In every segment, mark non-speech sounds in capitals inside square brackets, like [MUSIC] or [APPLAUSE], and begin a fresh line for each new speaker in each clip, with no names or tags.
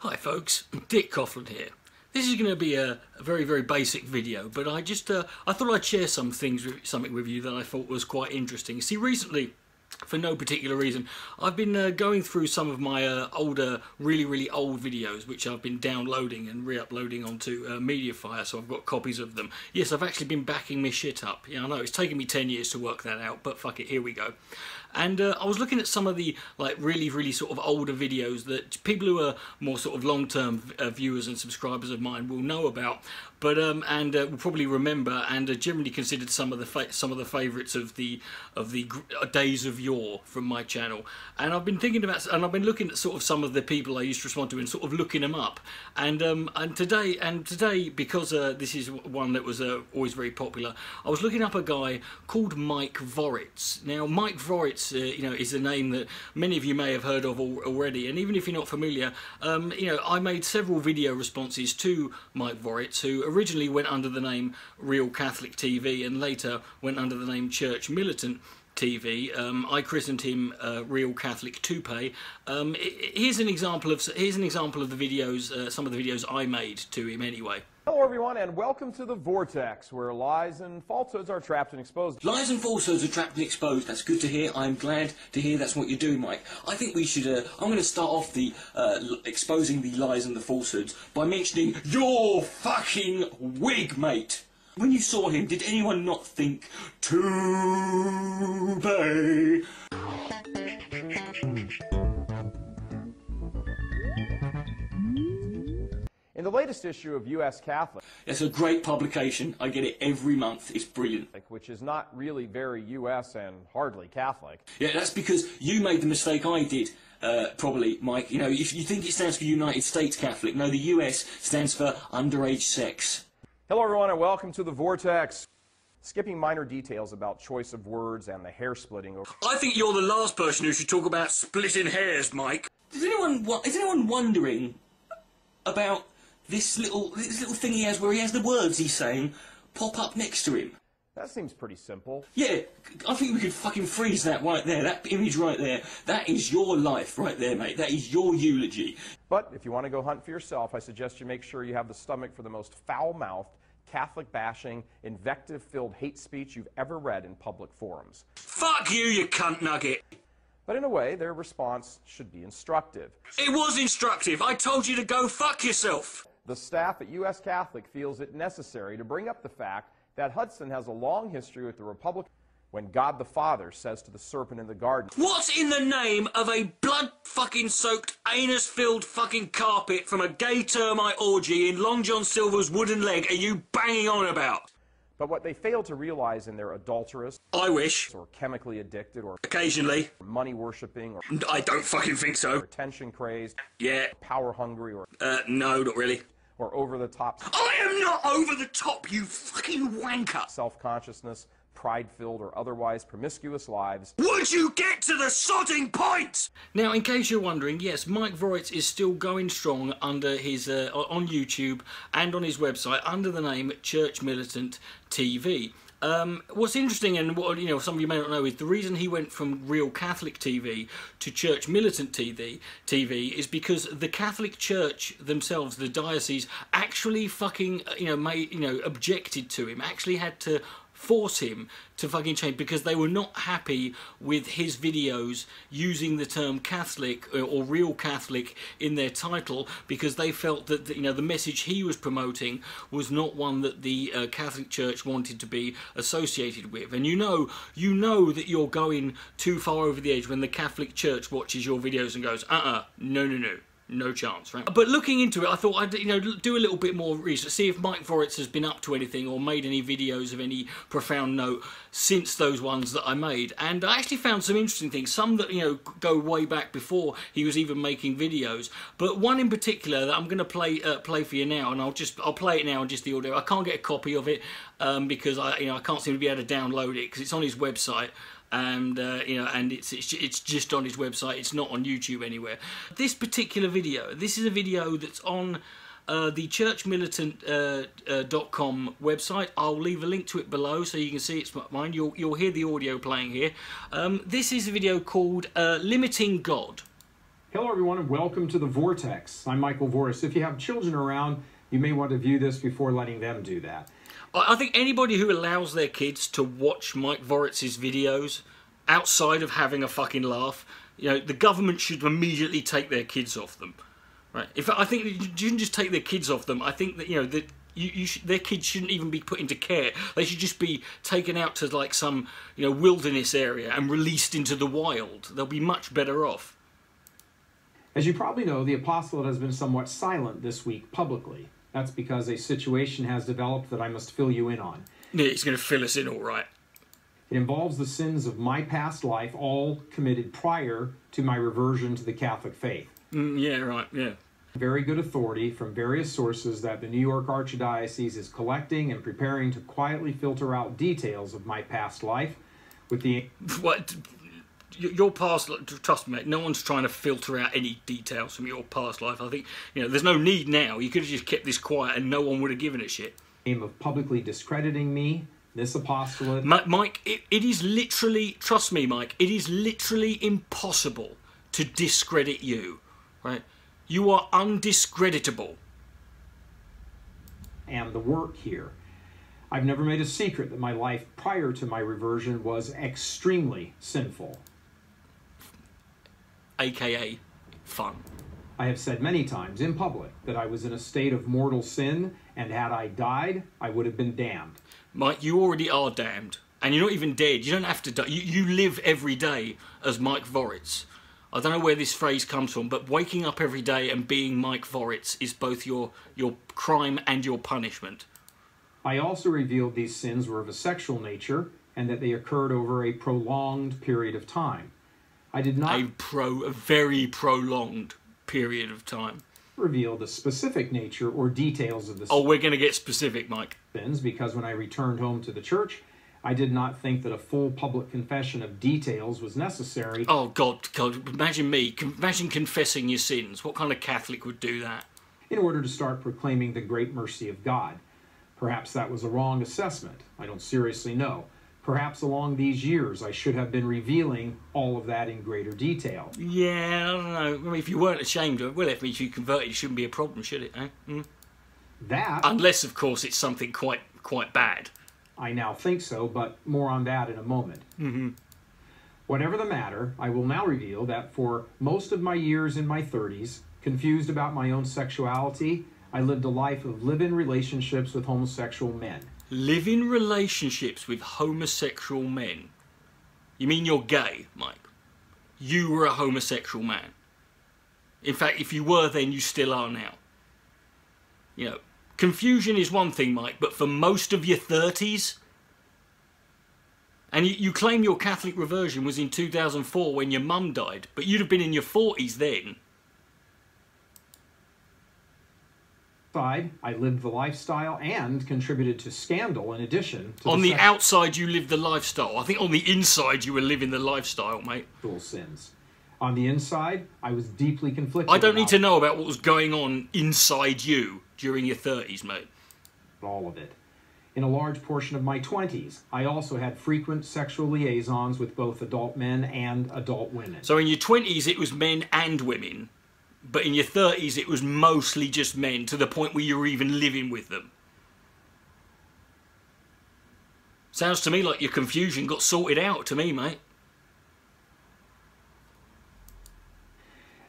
Hi folks, Dick Coughlan here. This is going to be a, a, very, very basic video, but I just, uh, I thought I'd share some things, something with you that I thought was quite interesting. See, recently, for no particular reason, I've been uh, going through some of my uh, older, really, really old videos, which I've been downloading and re-uploading onto uh, Mediafire, so I've got copies of them. Yes, I've actually been backing my shit up. Yeah, I know, it's taken me 10 years to work that out, but fuck it, here we go. And uh, I was looking at some of the like really, really sort of older videos that people who are more sort of long-term uh, viewers and subscribers of mine will know about, but um, and uh, will probably remember and are generally considered some of the some of the favourites of the of the days of yore from my channel. And I've been thinking about and I've been looking at sort of some of the people I used to respond to and sort of looking them up. And um, and today and today because uh, this is one that was uh, always very popular, I was looking up a guy called Mike Voritz. Now Mike Voritz uh, you know, is a name that many of you may have heard of already. And even if you're not familiar, um, you know, I made several video responses to Mike Voritz, who originally went under the name Real Catholic TV and later went under the name Church Militant. TV. Um, I christened him uh, Real Catholic Toupee. Um, here's an example of here's an example of the videos, uh, some of the videos I made to him anyway.
Hello, everyone, and welcome to the Vortex, where lies and falsehoods are trapped and exposed.
Lies and falsehoods are trapped and exposed. That's good to hear. I'm glad to hear that's what you're doing, Mike. I think we should. Uh, I'm going to start off the uh, exposing the lies and the falsehoods by mentioning your fucking wig, mate. When you saw him, did anyone not think, Toupee?
In the latest issue of U.S. Catholic,
it's a great publication. I get it every month. It's brilliant.
Which is not really very U.S. and hardly Catholic.
Yeah, that's because you made the mistake I did. Uh, probably, Mike. You know, if you think it stands for United States Catholic, no, the U.S. stands for underage sex.
Hello, everyone, and welcome to the Vortex. Skipping minor details about choice of words and the hair splitting.
I think you're the last person who should talk about splitting hairs, Mike. Is anyone is anyone wondering about this little this little thing he has where he has the words he's saying pop up next to him.
That seems pretty simple.
Yeah, I think we could fucking freeze that right there. That image right there. That is your life right there, mate. That is your eulogy.
But if you want to go hunt for yourself, I suggest you make sure you have the stomach for the most foul-mouthed, Catholic bashing, invective filled hate speech you've ever read in public forums.
Fuck you, you cunt nugget!
But in a way, their response should be instructive.
It was instructive. I told you to go fuck yourself.
The staff at U.S. Catholic feels it necessary to bring up the fact that Hudson has a long history with the Republican when God the Father says to the serpent in the garden,
What's in the name of a blood fucking soaked, anus filled fucking carpet from a gay termite orgy in Long John Silver's wooden leg are you banging on about?
But what they fail to realize in their adulterous,
I wish,
or chemically addicted, or
occasionally
money worshipping, or
I don't fucking think so,
attention crazed,
yeah,
power hungry, or
uh, no, not really,
or over the top.
I am not over the top, you fucking wanker!
Self consciousness, pride filled, or otherwise promiscuous lives.
Would you get to the sodding point? Now, in case you're wondering, yes, Mike Voritz is still going strong under his uh, on YouTube and on his website under the name Church Militant TV. Um, what's interesting, and what you know, some of you may not know, is the reason he went from real Catholic TV to Church Militant TV, TV is because the Catholic Church themselves, the diocese, actually fucking you know made you know objected to him, actually had to force him to fucking change because they were not happy with his videos using the term Catholic uh, or real Catholic in their title because they felt that you know the message he was promoting was not one that the uh, Catholic Church wanted to be associated with. And you know you know that you're going too far over the edge when the Catholic Church watches your videos and goes uh-uh no no no no chance, right? But looking into it, I thought I'd you know do a little bit more research, see if Mike Voritz has been up to anything or made any videos of any profound note since those ones that I made. And I actually found some interesting things, some that you know go way back before he was even making videos. But one in particular that I'm going to play uh, play for you now, and I'll just I'll play it now and just the audio. I can't get a copy of it um, because I you know I can't seem to be able to download it because it's on his website and uh, you know and it's, it's it's just on his website it's not on YouTube anywhere this particular video this is a video that's on uh, the churchmilitant.com uh, uh, website. I'll leave a link to it below so you can see it's mine. You'll, you'll hear the audio playing here. Um, this is a video called uh, Limiting God.
Hello, everyone, and welcome to The Vortex. I'm Michael Voris. If you have children around, you may want to view this before letting them do that.
I think anybody who allows their kids to watch Mike Voritz's videos outside of having a fucking laugh, you know, the government should immediately take their kids off them. Right? If I think you shouldn't just take their kids off them. I think that you know that you, you their kids shouldn't even be put into care. They should just be taken out to like some you know wilderness area and released into the wild. They'll be much better off.
As you probably know, the apostolate has been somewhat silent this week publicly. That's because a situation has developed that I must fill you in on.
Yeah, he's going to fill us in all right.
It involves the sins of my past life, all committed prior to my reversion to the Catholic faith.
Mm, yeah, right, yeah.
Very good authority from various sources that the New York Archdiocese is collecting and preparing to quietly filter out details of my past life with the. [LAUGHS]
What? Your past trust me mate no one's trying to filter out any details from your past life. I think you know there's no need now. You could have just kept this quiet and no one would have given a shit.
Aim of publicly discrediting me this apostolate.
Mike it, it is literally trust me mike it is literally impossible to discredit you right? You are undiscreditable.
And the work here. I've never made a secret that my life prior to my reversion was extremely sinful
aka fun.
I have said many times in public that I was in a state of mortal sin, and had I died, I would have been damned.
Mike, you already are damned. And you're not even dead. You don't have to die. You, you live every day as Mike Voritz. I don't know where this phrase comes from, but waking up every day and being Mike Voritz is both your, your crime and your punishment.
I also revealed these sins were of a sexual nature and that they occurred over a prolonged period of time. I did not
a pro a very prolonged period of time.
Reveal the specific nature or details of the
Oh, we're going to get specific, Mike.
Sins because when I returned home to the church, I did not think that a full public confession of details was necessary.
Oh God, God! Imagine me. Imagine confessing your sins. What kind of Catholic would do that?
In order to start proclaiming the great mercy of God. Perhaps that was a wrong assessment. I don't seriously know. Perhaps along these years, I should have been revealing all of that in greater detail.
Yeah, I don't know. I mean, if you weren't ashamed of it, well, if you converted, it shouldn't be a problem, should it? Eh? Mm.
That.
Unless, of course, it's something quite quite bad.
I now think so, but more on that in a moment.
Mm-hmm.
Whatever the matter, I will now reveal that for most of my years in my 30s, confused about my own sexuality, I lived a life of live in relationships with homosexual men
live in relationships with homosexual men. You mean you're gay, Mike? You were a homosexual man. In fact, if you were then, you still are now. You know, confusion is one thing, Mike, but for most of your 30s, and you, you claim your Catholic reversion was in 2004 when your mum died, but you'd have been in your 40s then.
Side, I lived the lifestyle and contributed to scandal in addition
On the, the outside, you lived the lifestyle. I think on the inside, you were living the lifestyle, mate.
sins. On the inside, I was deeply conflicted.
I don't need to know about what was going on inside you during your 30s, mate.
All of it. In a large portion of my 20s, I also had frequent sexual liaisons with both adult men and adult women.
So in your 20s, it was men and women but in your 30s it was mostly just men to the point where you were even living with them. Sounds to me like your confusion got sorted out to me, mate.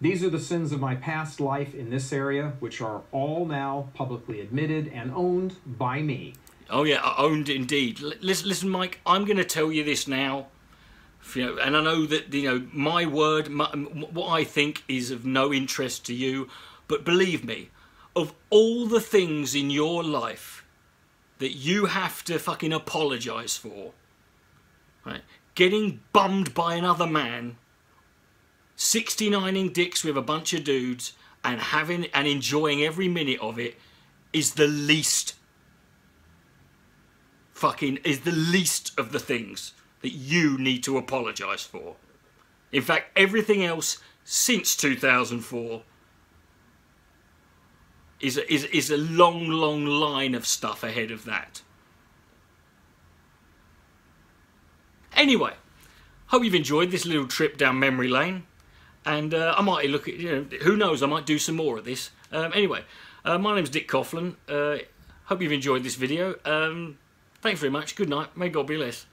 These are the sins of my past life in this area, which are all now publicly admitted and owned by me.
Oh, yeah, owned indeed. listen, listen, Mike, I'm going to tell you this now you know, and I know that you know my word, my, what I think is of no interest to you, but believe me, of all the things in your life that you have to fucking apologize for, right? Getting bummed by another man, 69ing dicks with a bunch of dudes, and having and enjoying every minute of it is the least fucking is the least of the things that you need to apologise for. In fact, everything else since 2004 is a, is, is a long, long line of stuff ahead of that. Anyway, hope you've enjoyed this little trip down memory lane. and uh, I might look at, you know, who knows, I might do some more of this. Um, anyway, uh, my name's Dick Coughlan. Uh, hope you've enjoyed this video. Um, thanks very much. Good night. May God be bless.